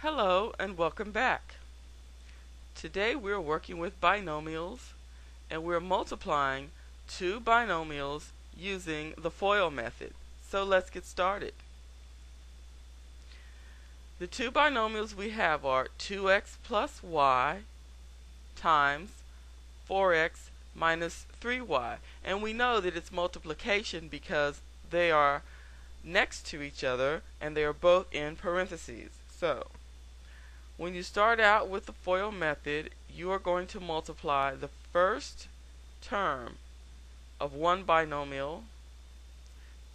Hello and welcome back. Today we're working with binomials and we're multiplying two binomials using the FOIL method. So let's get started. The two binomials we have are 2x plus y times 4x minus 3y. And we know that it's multiplication because they are next to each other and they are both in parentheses. So, when you start out with the FOIL method, you are going to multiply the first term of one binomial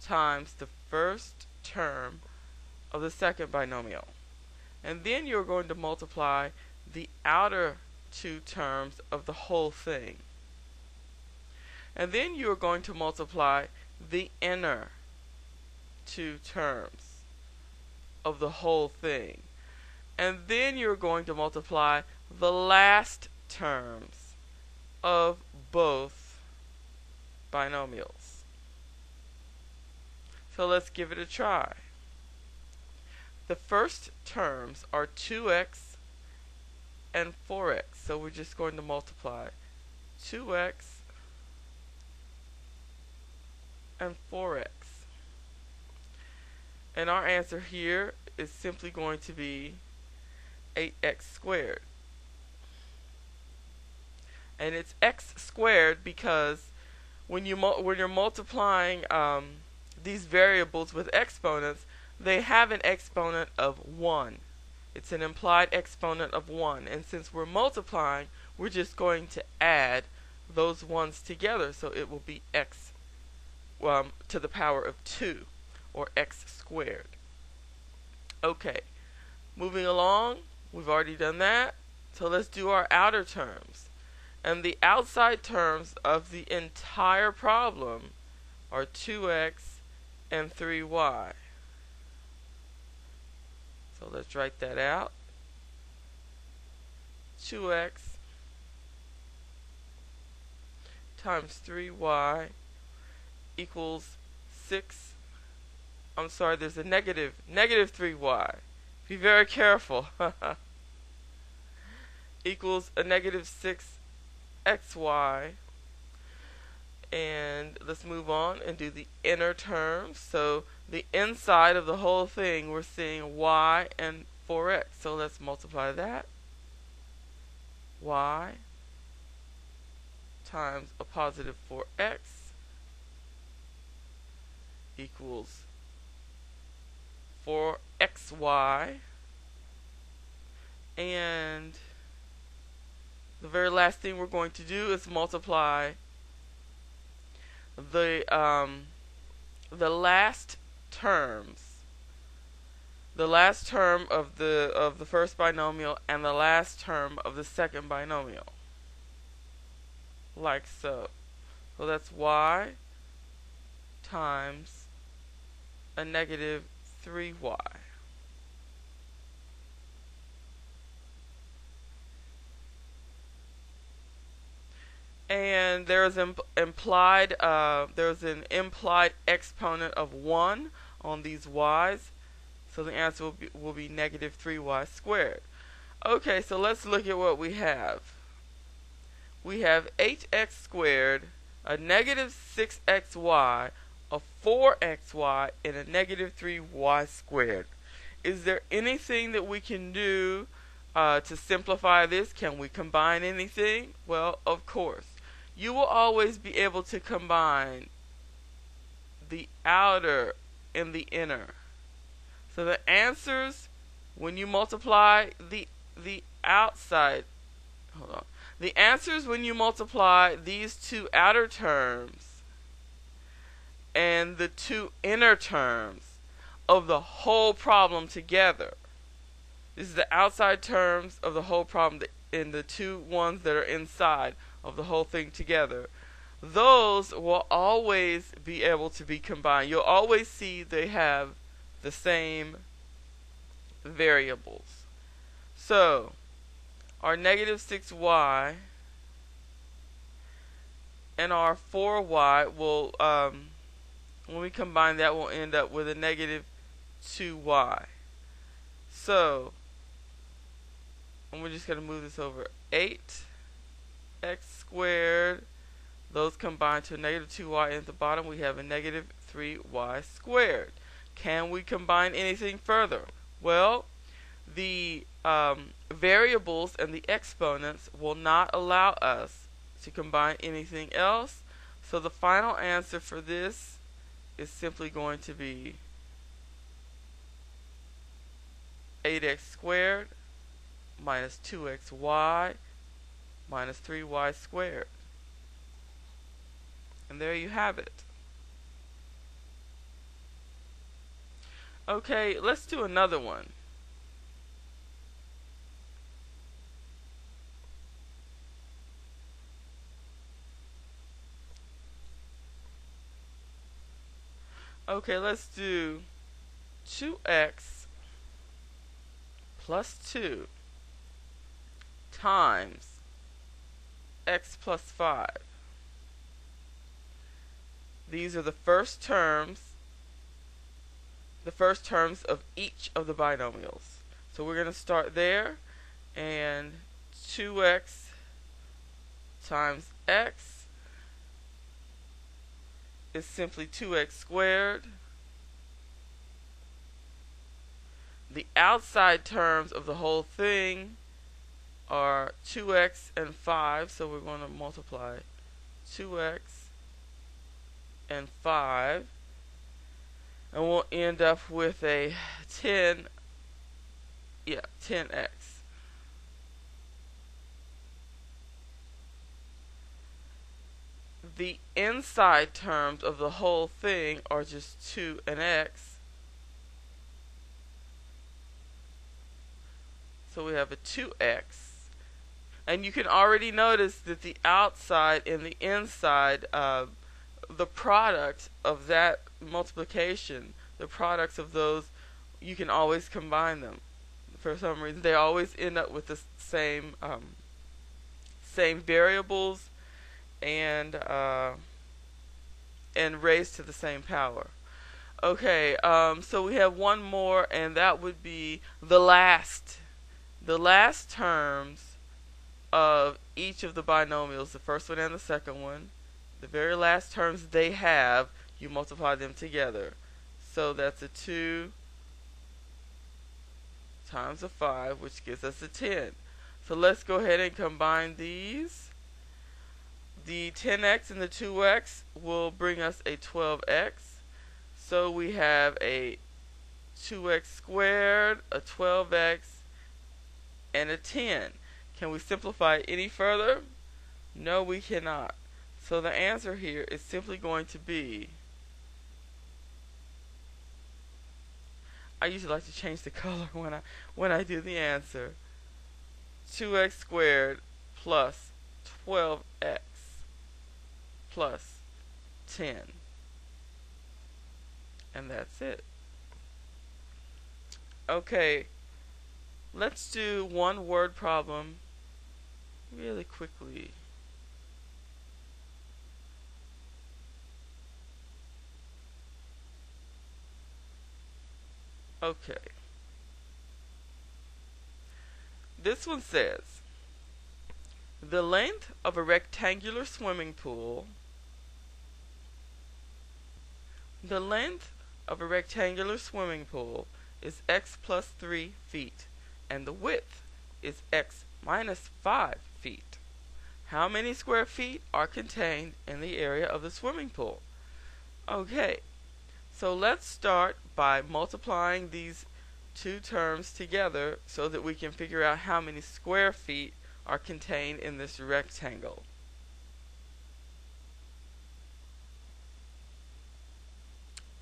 times the first term of the second binomial. And then you're going to multiply the outer two terms of the whole thing. And then you're going to multiply the inner two terms of the whole thing. And then you're going to multiply the last terms of both binomials. So let's give it a try. The first terms are 2x and 4x. So we're just going to multiply 2x and 4x. And our answer here is simply going to be 8x squared. And it's x squared because when you when you're multiplying um, these variables with exponents, they have an exponent of 1. It's an implied exponent of 1. And since we're multiplying, we're just going to add those ones together. So it will be x um, to the power of 2 or x squared. Okay, moving along, we've already done that. So let's do our outer terms. And the outside terms of the entire problem are 2x and 3y. So let's write that out. 2x times 3y equals 6. I'm sorry, there's a negative, negative 3y. Be very careful. equals a negative 6xy. And let's move on and do the inner terms. So the inside of the whole thing, we're seeing y and 4x. So let's multiply that. y times a positive 4x equals 4xy and the very last thing we're going to do is multiply the um, the last terms. The last term of the of the first binomial and the last term of the second binomial. Like so. So that's y times a negative 3y. And there's imp implied uh, there's an implied exponent of 1 on these y's. So the answer will be, will be negative 3y squared. Okay, so let's look at what we have. We have 8x squared, a negative 6xy, a 4xy and a negative 3y squared. Is there anything that we can do uh, to simplify this? Can we combine anything? Well, of course. You will always be able to combine the outer and the inner. So the answers, when you multiply the the outside, hold on. The answers when you multiply these two outer terms and the two inner terms of the whole problem together. This is the outside terms of the whole problem and the two ones that are inside of the whole thing together. Those will always be able to be combined. You'll always see they have the same variables. So, our negative 6y and our 4y will um, when we combine that, we'll end up with a negative 2y. So, and we're just going to move this over 8x squared. Those combine to a negative 2y at the bottom. We have a negative 3y squared. Can we combine anything further? Well, the um, variables and the exponents will not allow us to combine anything else. So the final answer for this is simply going to be 8x squared minus 2xy minus 3y squared. And there you have it. Okay, let's do another one. Okay, let's do 2x plus 2 times x plus 5. These are the first terms, the first terms of each of the binomials. So we're going to start there, and 2x times x is simply 2x squared. The outside terms of the whole thing are 2x and 5, so we're going to multiply 2x and 5. And we'll end up with a 10, yeah, 10x. The inside terms of the whole thing are just 2 and x. So we have a 2x. And you can already notice that the outside and the inside, uh, the product of that multiplication, the products of those, you can always combine them. For some reason, they always end up with the same um, same variables and uh, and raised to the same power. Okay, um, so we have one more, and that would be the last, the last terms of each of the binomials, the first one and the second one. The very last terms they have, you multiply them together. So that's a 2 times a 5, which gives us a 10. So let's go ahead and combine these. The 10x and the 2x will bring us a 12x. So we have a 2x squared, a 12x, and a 10. Can we simplify any further? No, we cannot. So the answer here is simply going to be I usually like to change the color when I when I do the answer. 2x squared plus 12x plus 10. And that's it. Okay, let's do one word problem really quickly. Okay. This one says, the length of a rectangular swimming pool The length of a rectangular swimming pool is x plus 3 feet, and the width is x minus 5 feet. How many square feet are contained in the area of the swimming pool? Okay, so let's start by multiplying these two terms together so that we can figure out how many square feet are contained in this rectangle.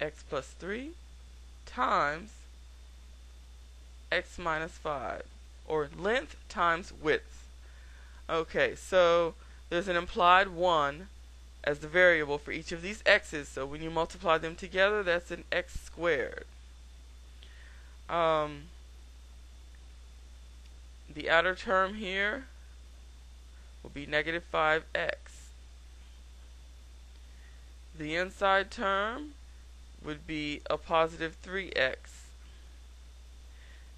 X plus 3 times x minus 5 or length times width. Okay, so there's an implied 1 as the variable for each of these x's. So when you multiply them together, that's an x squared. Um, the outer term here will be negative 5x. The inside term would be a positive 3x.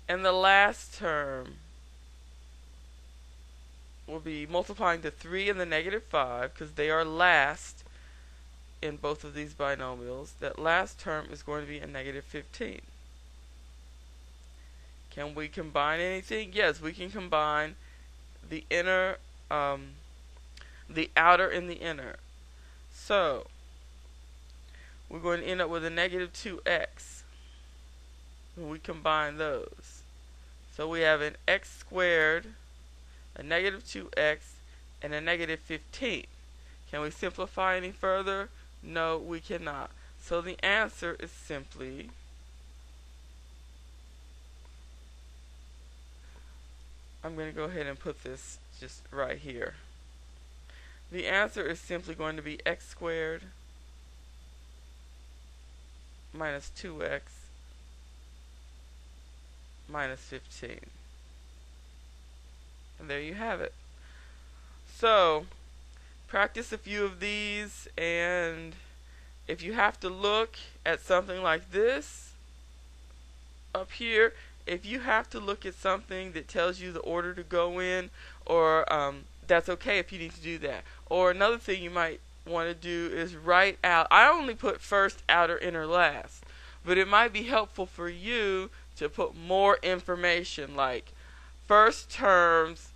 And the last term will be multiplying the 3 and the negative 5 because they are last in both of these binomials. That last term is going to be a negative 15. Can we combine anything? Yes, we can combine the inner, um, the outer and the inner. So, we're going to end up with a negative 2x when we combine those. So we have an x squared, a negative 2x, and a negative 15. Can we simplify any further? No, we cannot. So the answer is simply I'm going to go ahead and put this just right here. The answer is simply going to be x squared minus 2x minus 15. And there you have it. So, practice a few of these, and if you have to look at something like this up here, if you have to look at something that tells you the order to go in, or um, that's okay if you need to do that. Or another thing you might want to do is write out. I only put first, outer, inner, last, but it might be helpful for you to put more information like first terms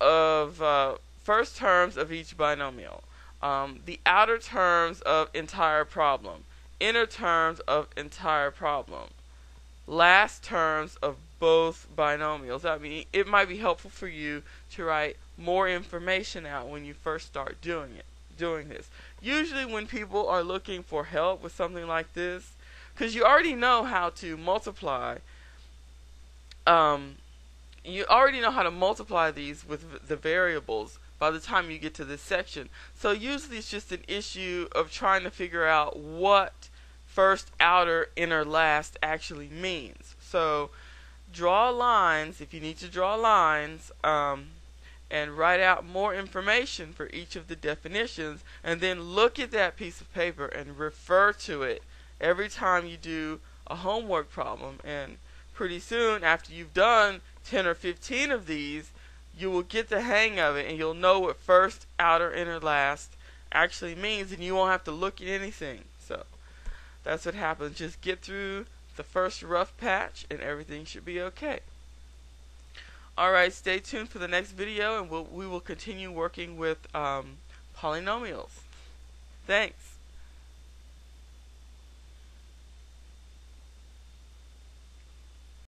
of uh, first terms of each binomial, um, the outer terms of entire problem, inner terms of entire problem, last terms of both binomials. I mean, it might be helpful for you to write more information out when you first start doing it, doing this. Usually when people are looking for help with something like this, because you already know how to multiply, um, you already know how to multiply these with the variables by the time you get to this section. So usually it's just an issue of trying to figure out what first, outer, inner, last actually means. So draw lines if you need to draw lines um, and write out more information for each of the definitions and then look at that piece of paper and refer to it every time you do a homework problem and pretty soon after you've done 10 or 15 of these you will get the hang of it and you'll know what first outer inner last actually means and you won't have to look at anything so that's what happens. Just get through the first rough patch and everything should be okay. Alright, stay tuned for the next video and we'll, we will continue working with um, polynomials. Thanks.